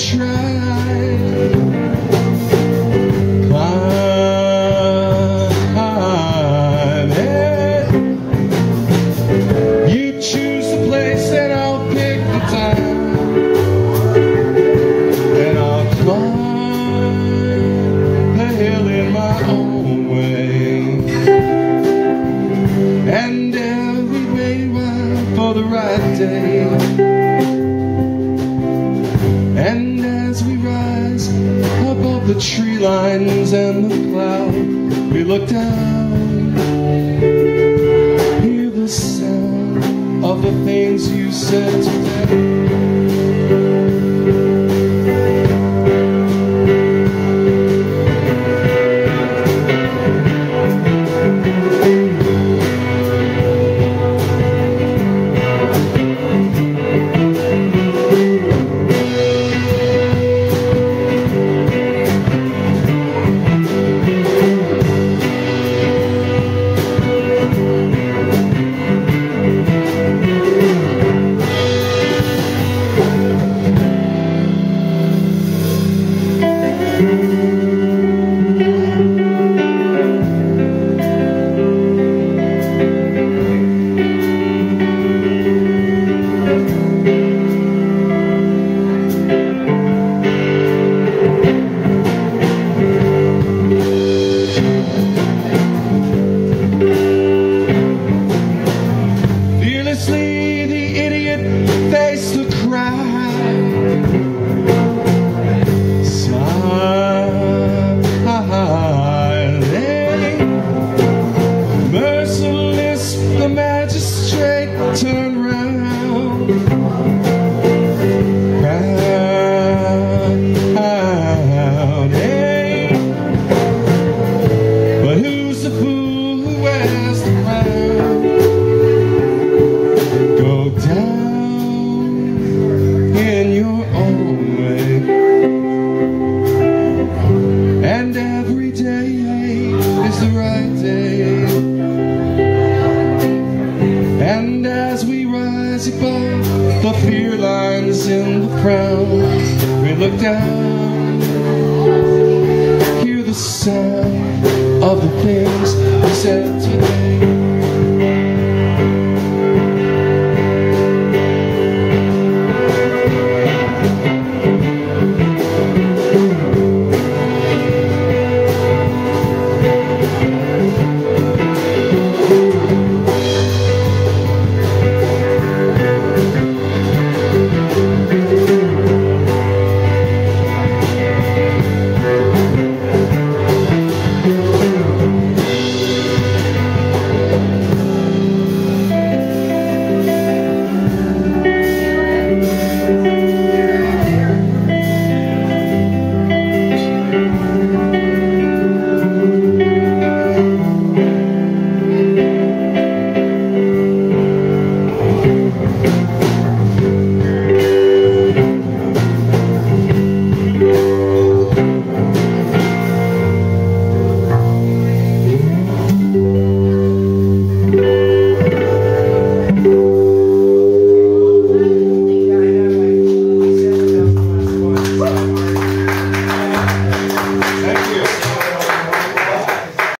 try. Lines and the cloud. We look down, hear the sound of the things you said today. Fearlessly, the right day. And as we rise above the fear lines in the crowd, we look down, hear the sound of the things we said today.